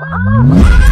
up.